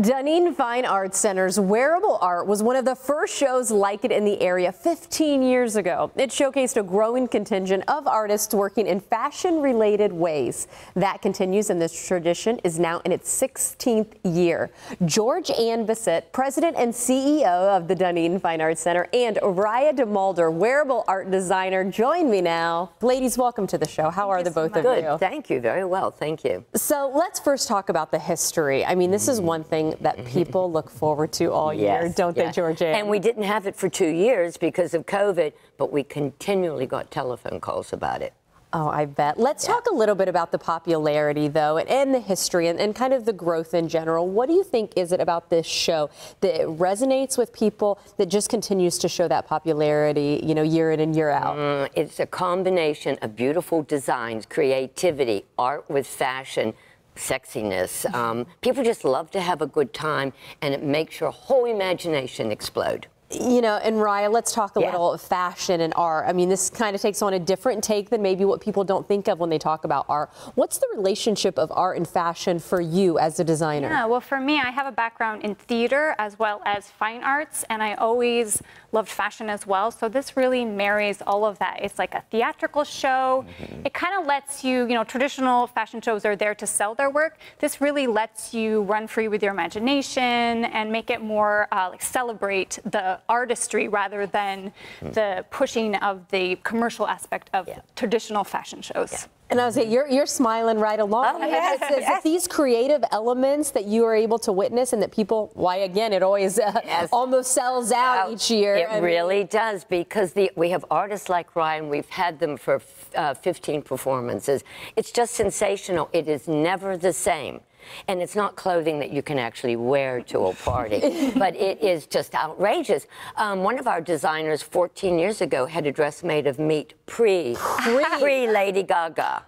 Dunedin Fine Arts Center's Wearable Art was one of the first shows like it in the area 15 years ago. It showcased a growing contingent of artists working in fashion-related ways. That continues and this tradition is now in its 16th year. George Ann Bissett, president and CEO of the Dunedin Fine Arts Center, and Raya DeMulder, wearable art designer, join me now. Ladies, welcome to the show. How Thank are the so both much. of Good. you? Thank you. Very well. Thank you. So let's first talk about the history. I mean, this is mm-hmm. one thing that people look forward to all year, don't they. Georgia? And we didn't have it for two years because of COVID, but we continually got telephone calls about it. Oh, I bet. Let's talk a little bit about the popularity, though, and, and the history and, and kind of the growth in general. What do you think is it about this show that resonates with people that just continues to show that popularity, you know, year in and year out? Uh, It's a combination of beautiful designs, creativity, art with fashion, sexiness. Um, people just love to have a good time, and it makes your whole imagination explode. You know, and Raya, let's talk a Yeah. little fashion and art. I mean, this kind of takes on a different take than maybe what people don't think of when they talk about art. What's the relationship of art and fashion for you as a designer? Yeah, well, for me, I have a background in theater as well as fine arts, and I always loved fashion as well. So this really marries all of that. It's like a theatrical show. It kind of lets you, you know, traditional fashion shows are there to sell their work. This really lets you run free with your imagination and make it more uh, like celebrate the artistry rather than the pushing of the commercial aspect of Yeah. traditional fashion shows. And I was saying, you're, you're smiling right along. Oh, yes, it's, it's yes. these creative elements that you are able to witness and that people, why again, it always uh, Yes. almost sells out each year. It I mean, really does because the, we have artists like Ryan. We've had them for uh, 15 performances. It's just sensational. It is never the same. And it's not clothing that you can actually wear to a party, but it is just outrageous. Um, one of our designers 14 years ago had a dress made of meat pre pre Lady Gaga,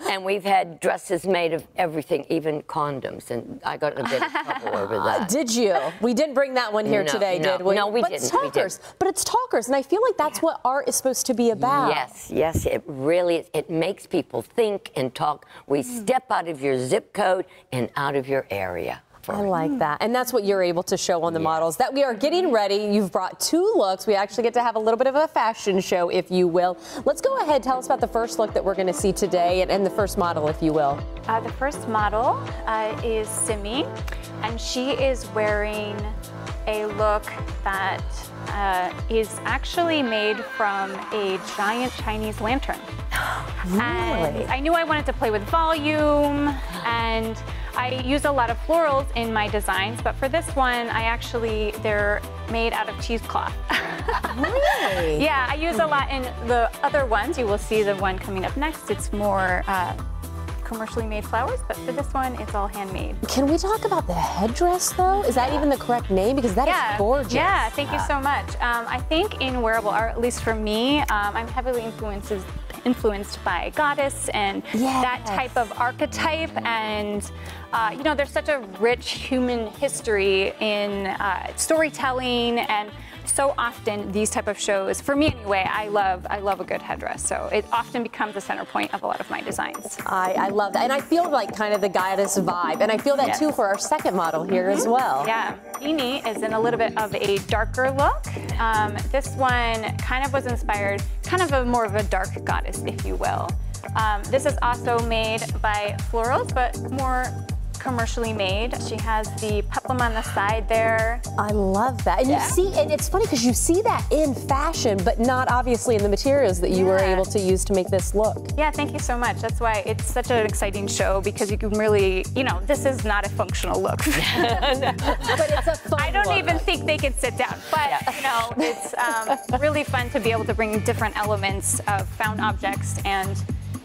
and we've had dresses made of everything, even condoms. And I got in a bit of trouble over that. Did you? We didn't bring that one here No, today, no. did we? No, we but didn't, we talkers. But it's talkers, and I feel like that's what art is supposed to be about. Yes, yes, it really is. It makes people think and talk. We hmm. step out of your zip code and out of your area. I like that. And that's what you're able to show on the models. That we are getting ready. You've brought two looks. We actually get to have a little bit of a fashion show, if you will. Let's go ahead. Tell us about the first look that we're going to see today and, and the first model, if you will. Uh, the first model uh, is Simi, and she is wearing a look that uh, is actually made from a giant Chinese lantern. And I knew I wanted to play with volume, and I use a lot of florals in my designs, but for this one, I actually, they're made out of cheesecloth. Really? Yeah, I use a lot in the other ones. You will see the one coming up next. It's more uh, commercially made flowers, but for this one, it's all handmade. Can we talk about the headdress, though? Is that even the correct name? Because that is yeah, gorgeous. Yeah, thank you so much. Um, I think in wearable art, at least for me, um, I'm heavily influenced influenced by goddess and that type of archetype. And uh, you know there's such a rich human history in uh, storytelling and so often these type of shows for me anyway i love i love a good headdress so it often becomes the center point of a lot of my designs I, I love that. And I feel like kind of the goddess vibe. And I feel that Yes. too for our second model here as well. Yeah, Beanie is in a little bit of a darker look. Um, this one kind of was inspired, kind of a more of a dark goddess, if you will. Um, this is also made by Florals, but more commercially made. She has the peplum on the side there. I love that. And you see, and it's funny because you see that in fashion, but not obviously in the materials that you were able to use to make this look. Yeah, thank you so much. That's why it's such an exciting show because you can really, you know, this is not a functional look. But it's a fun I don't look. even think they can sit down. But you know, it's um, really fun to be able to bring different elements of found objects and.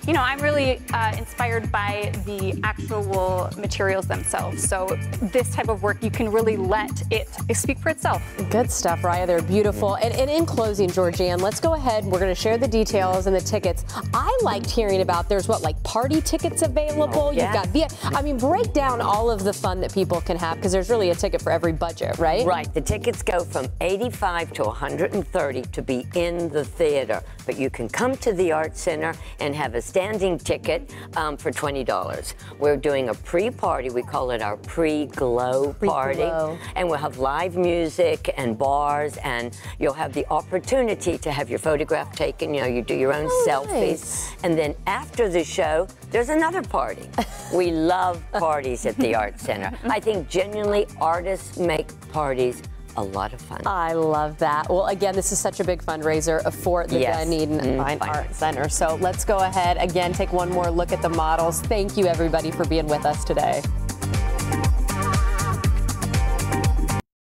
You know, I'm really uh, inspired by the actual materials themselves. So this type of work, you can really let it speak for itself. Good stuff, Raya. They're beautiful. And, and in closing, George Ann, let's go ahead. We're going to share the details and the tickets. I liked hearing about there's what, like party tickets available? yeah. You've got. I mean, break down all of the fun that people can have because there's really a ticket for every budget, right? Right, the tickets go from 85 to 130 to be in the theater, but you can come to the Art Center and have a standing ticket um, for $20. We're doing a pre-party. We call it our pre-glow party. Pre-glow. And we'll have live music and bars, and you'll have the opportunity to have your photograph taken. You know, you do your own Oh, selfies. nice. And then after the show, there's another party. we love parties at the Art Center. I think genuinely artists make parties a lot of fun. I love that. Well, again, this is such a big fundraiser for the Yes. Dunedin Mm, Fine fine. Art Center. So let's go ahead again, take one more look at the models. Thank you, everybody, for being with us today.